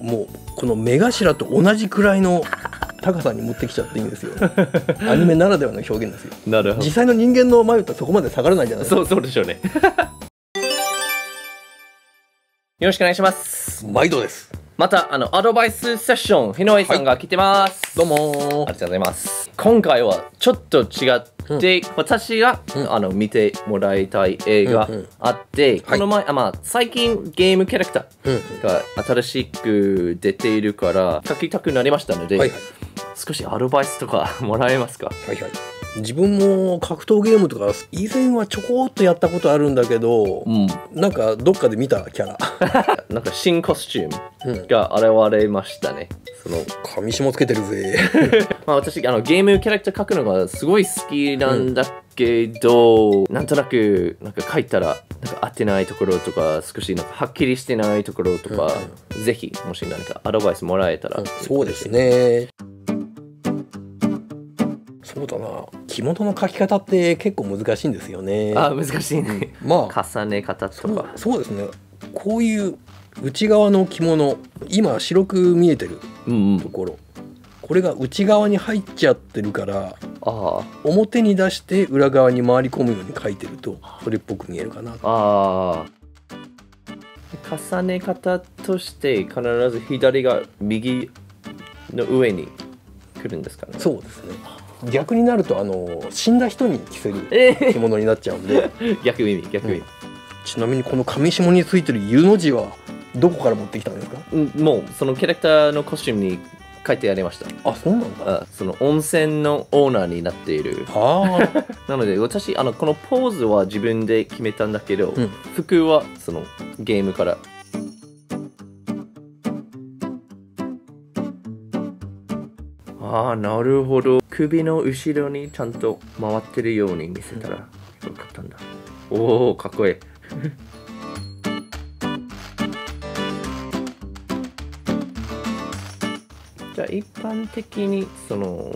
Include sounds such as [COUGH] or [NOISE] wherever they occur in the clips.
もうこの目頭と同じくらいの高さに持ってきちゃっていいんですよ。[LAUGHS] アニメならではの表現ですよ。なるほど。実際の人間の眉ってそこまで下がらないじゃないですか。そうそうでしょうね。[LAUGHS] よろしくお願いします。毎度ですまたあのアドバイスセッション日野井さんが来てます、どうもありがとうございます。今回はちょっと違って、私が、うんあの見てもらいたい映画あって、はい。この前あ、まあ、最近ゲームキャラクタうんーが新しく出ているから書きたくなりましたので、少しアドバイスとかもらえますか？はいはい。自分も格闘ゲームとか以前はちょこっとやったことあるんだけど、うん。なんかどっかで見たキャラ。[LAUGHS] なんか新コスチューうんムが現れましたね。その紙紐つけてるぜ。[LAUGHS] まあ、私あのゲームキャラクター描くのがすごい好きなんだけど、なんとなくなんか描いたらなんか合ってないところとか少しなんかはっきりしてないところとか、ぜひもし何かアドバイスもらえたら、そうですね。そうだな。着物の描き方って結構難しいんですよね。あ難しいね、まあ。重ね方とか。そうですね。こういう内側の着物今白く見えてるうんうん。ところ。これが内側に入っちゃってるからあ表に出して裏側に回り込むように描いてるとそれっぽく見えるかなあ重ね方として必ず左が右の上に来るんですかね。そうですね。逆になるとあの死んだ人に着せるえ着物になっちゃうんで。[LAUGHS] ー、逆意味逆意味、ちなみにこの紙紐についてる U の字はどこから持ってきたんですか？うんもうそのキャラクターのコスチュームに書いてありました。あそうなんだ。あその温泉のオーナーになっている。[LAUGHS] なので私あのこのポーズは自分で決めたんだけど、うん。服はそのゲームから。ああなるほど。首の後ろにちゃんと回ってるように見せたらよかったんだ。おおかっこいい一般的にその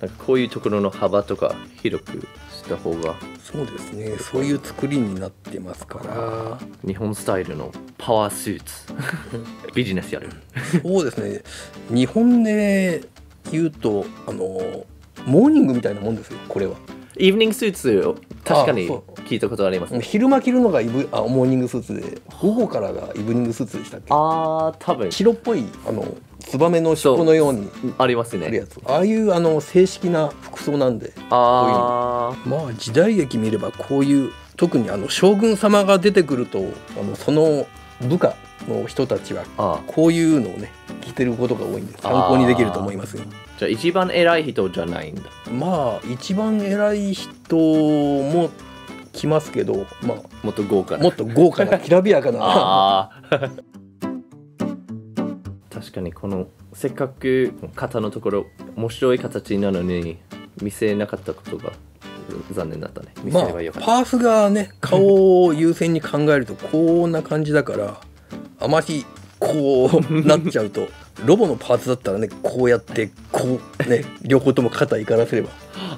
なんかこういうところの幅とか広くした方がそうですね。そういう作りになってますから。日本スタイルのパワースーツ。[LAUGHS] ビジネスやる。そうですね。日本で言うとあのモーニングみたいなもんですよこれは。イーブニングスーツを確かに聞いたことありますもう昼間着るのがイブあモーニングスーツで午後からがイブニングスーツでしたっけ？ああ多分。白っぽいあのツバメの尻尾のようにありますね。あああいうあの正式な服装なんであまあ時代劇見ればこういう特にあの将軍様が出てくるとあのその部下の人たちはこういうのをね着てることが多いんで参考にできると思いますよ。じゃあ一番偉い人じゃないんだ。まあ一番偉い人も来ますけどまもっと豪華な。あもっと豪華なきらびやかな [LAUGHS] 確かにこのせっかく肩のところ面白い形なのに見せなかったことが残念だったね。見せまあればよかった、パースがね顔を優先に考えるとこんな感じだからあまりこうなっちゃうと [LAUGHS] ロボのパーツだったらねこうやってこうね両方とも肩怒らせれば。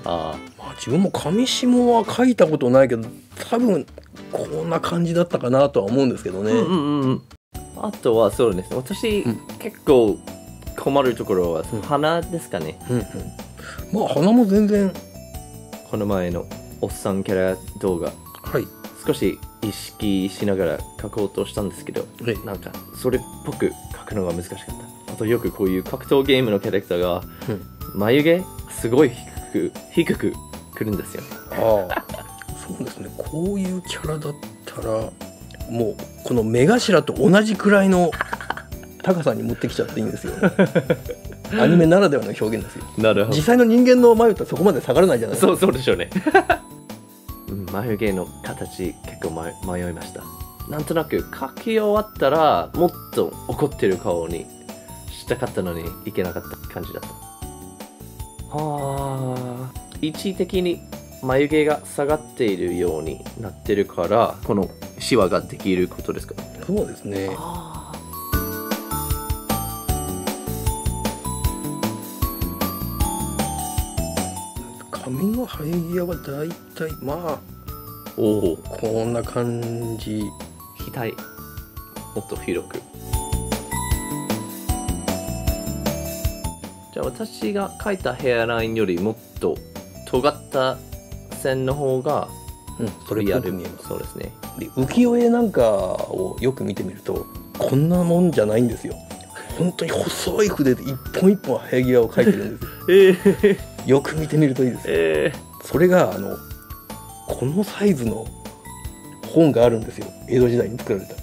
あまあ自分も紙紐は書いたことないけど多分こんな感じだったかなとは思うんですけどね、ーうんうんうんあとはそうですね。私、うん。結構困るところは鼻ですかね、うんうん。まあ鼻も全然。この前のおっさんキャラ動画。はい。少し意識しながら描こうとしたんですけどええなんかそれっぽく描くのが難しかった。あとよくこういう格闘ゲームのキャラクターがうん。眉毛すごい低く低くくるんですよ。ねああ。そうですね。こういうキャラだったらもうこの目頭と同じくらいの高さに持ってきちゃっていいんですよ。[LAUGHS] アニメならではの表現ですよ。なるほ実際の人間の眉ってそこまで下がらないじゃないですか。そうそうでしょうね。[LAUGHS] うん眉毛の形結構迷迷いました。なんとなく描き終わったらもっと怒ってる顔にしたかったのにいけなかった感じだった。はあ位置的に眉毛が下がっているようになってるからこのシワができることですか？そうですね。あ髪の生え際はだいたいまおお。あこんな感じ。額もっと広く。じゃあ私が描いたヘアラインよりもっと尖った線の方がうん、それっリアルぽく見えますそうですね。で浮世絵なんかをよく見てみるとこんなもんじゃないんですよ。本当に細い筆で一本一本生え際を描いてるんです。よ [LAUGHS] えー、よく見てみるといいです。えそれがあのこのサイズの本があるんですよ。江戸時代に作られた。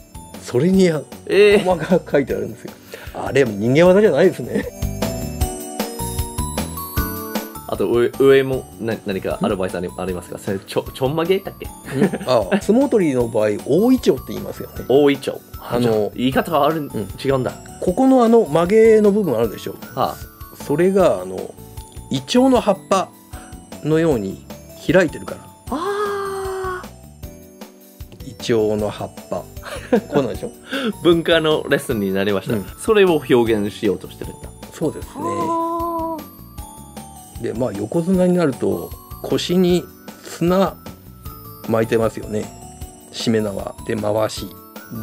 それに細かく書いてあるんですよ。あれ人間技じゃないですねあと上上もな何かアドバイスありありますか？それちょちょんまげだっけ？[LAUGHS] あ相撲取りの場合大イチョウって言いますよね。大いちょう。あの言い方がある、違うんだ。ここのあの曲げの部分あるでしょ？はそれがあのイチョウの葉っぱのように開いてるから。ああイチョウの葉っぱ。[LAUGHS] こうなんでしょ？ー文化のレッスンになりました、うん。それを表現しようとしてるんだ。そうですね。あでまあ横綱になると腰に綱巻いてますよね。しめ縄。で回し。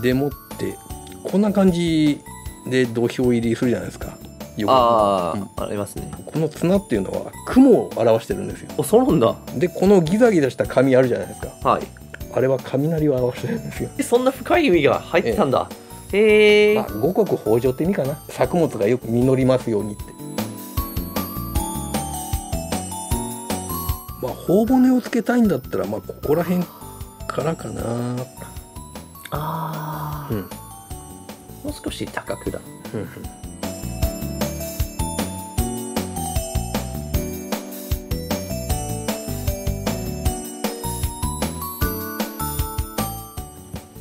でもって。こんな感じで土俵入りするじゃないですか。横綱。あうん。ー、ありますね。この綱っていうのは雲を表してるんですよ。おそうなんだ。でこのギザギザした紙あるじゃないですか。はい。あれは雷を表してるんですよ。えそんな深い意味が入ってたんだ。へえまあ五穀豊穣って意味かな。作物がよく実りますようにってまあ頬骨をつけたいんだったらまあここら辺からかな。ああ、うん。もう少し高くだ。うん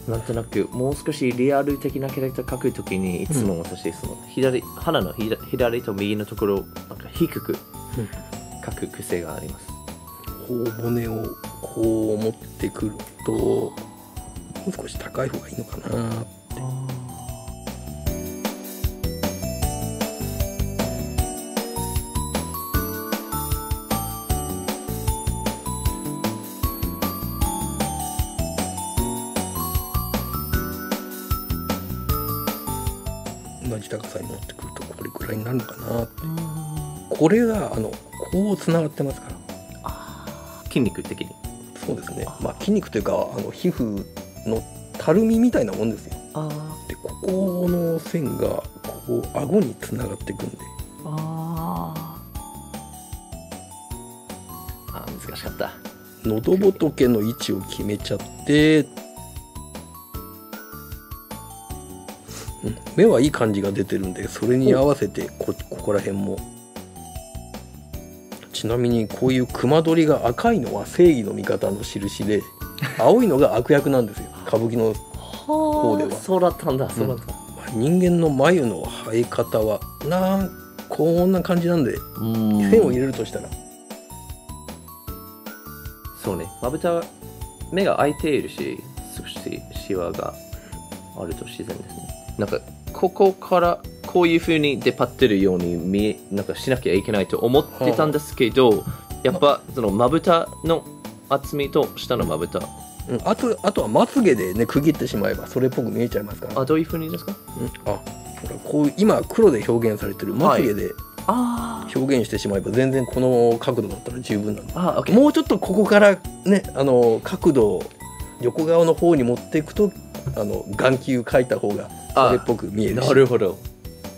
なんとなくもう少しリアル的なキャラクター描くときにいつも私その左鼻の左左と右のところをなんか低く描く癖があります頬骨をこう持ってくるともう少し高い方がいいのかなって同じ高さに持ってくるとこれくらいになるのかなってこれがあのこうつながってますから筋肉的に。そうですね。まあ筋肉というかあの皮膚のたるみみたいなもんですよ。あでここの線がこう顎につながっていくんで。ああ難しかった。喉仏の位置を決めちゃって、うん、目はいい感じが出てるんでそれに合わせてこここら辺もちなみにこういう熊取りが赤いのは正義の味方の印で [LAUGHS] 青いのが悪役なんですよ。歌舞伎の、方では。そうだったんだそうだった、まあ人間の眉の生え方はなんこんな感じなんでうん。線を入れるとしたら。そうね。まぶた目が開いているし少しシワがあると自然ですね。なんかここからこういう風に出っ張ってるように見えなんかしなきゃいけないと思ってたんですけど、やっぱそのまぶたの厚みと下のまぶた。うんあとあとはまつげでね区切ってしまえばそれっぽく見えちゃいますから。あどういう風にですか？うん。あほらこう今黒で表現されてるまつげであ表現してしまえば全然この角度だったら十分なのああオッケーもうちょっとここからねあの角度を横側の方に持っていくとあの眼球描いた方がそれっぽく見えるし。なるほど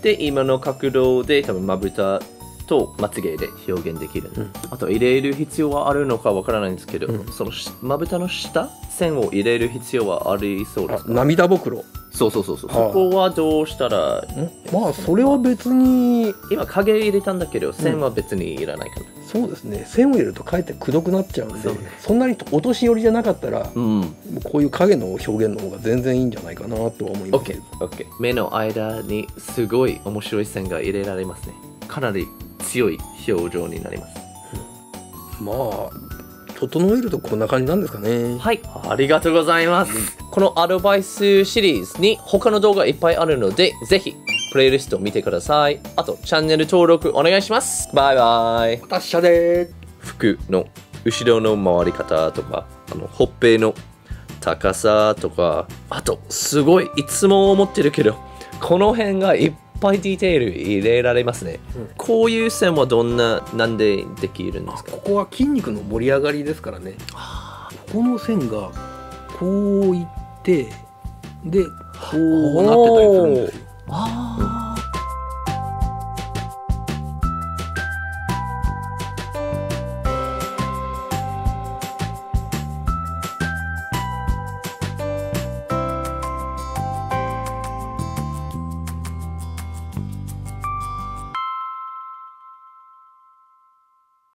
で今の角度で多分まぶたとまつげで表現できる、うん。あと入れる必要はあるのかわからないんですけど、うん。そのしまぶたの下線を入れる必要はありそうであすか？涙袋そうそうそうそう。ああ。そこはどうしたらん？まあそれは別に。今影入れたんだけど線は別にいらないかな。そうですね。線を入れるとかえってくどくなっちゃうんでそうそんなにお年寄りじゃなかったらうん。こういう影の表現の方が全然いいんじゃないかなとは思います。け OK ど OK 目の間にすごい面白い線が入れられますね。かなり強い表情になります。まあ整えるとこんな感じなんですかね。はい、ありがとうございます。このアドバイスシリーズに他の動画いっぱいあるので、ぜひ、プレイリストを見てください。あと、チャンネル登録お願いします。バイバイ。達者で服の後ろの回り方とか、あの、ほっぺの高さとか、あと、すごい、いつも思ってるけど、この辺がいっぱいディテール入れられますね、うん、こういう線はどんななんでできるんですか？ここは筋肉の盛り上がりですからねここの線がこういってでこうなってたりするんですよ。あ